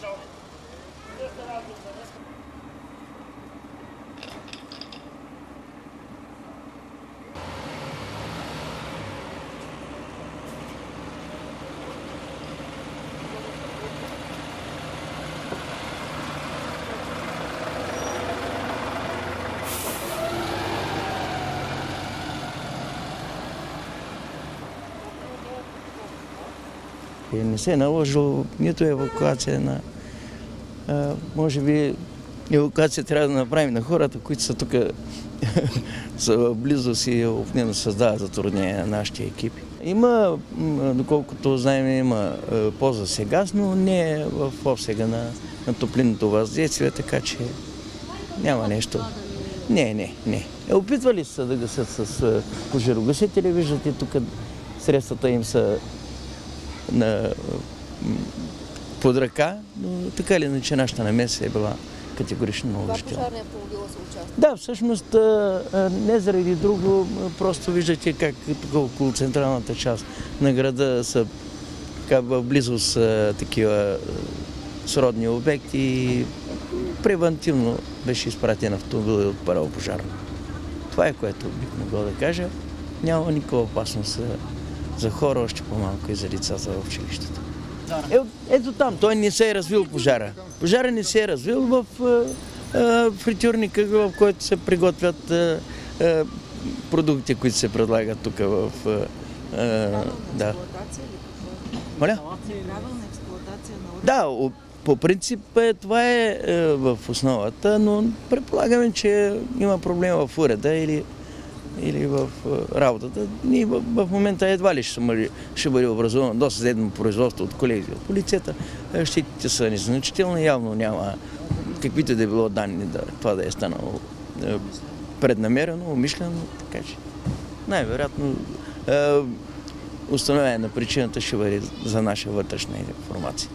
Ciao. И не се е наложило нито евакуация на... А, може би евакуация трябва да направим на хората, които са тук са близост и опнено създават затруднения на нашите екипи. Има, доколкото знаем, има полза за газ, но не е в обсега на, на топлинното въздействие, така че няма нещо. Не, не, не. Е, опитвали са да гасят с пожарогасители, виждате тук средствата им са на, под ръка, но така или иначе нашата намеса е била категорично Това наложителна. пожарния автомобила се участва. Да, всъщност не заради друго, просто виждате как тук около централната част на града са така, в близост такива сродни обекти и превентивно беше изпратен автомобил и отпарал пожар. Това е което бих могъл да кажа. Няма никаква опасност за, хора, още по-малко и за децата в училището. Е, ето там, той не се е развил пожара. Пожара не се е развил в а, а, фритюрника, в който се приготвят а, а, продуктите, които се предлагат тук в... А, да. Моля? Да, по принцип е, това е, е в основата, но предполагаме, че има проблем в уреда или, или в е, работата. Ние в, в момента едва ли ще, бъде- ще бъде образовано до съдебно производство от колеги от полицията. Е, Щетите са незначителни, явно няма каквито да е било данни да, това да е станало е, преднамерено, умишлено, така че най-вероятно установяване на причината ще бъде за наша вътрешна информация.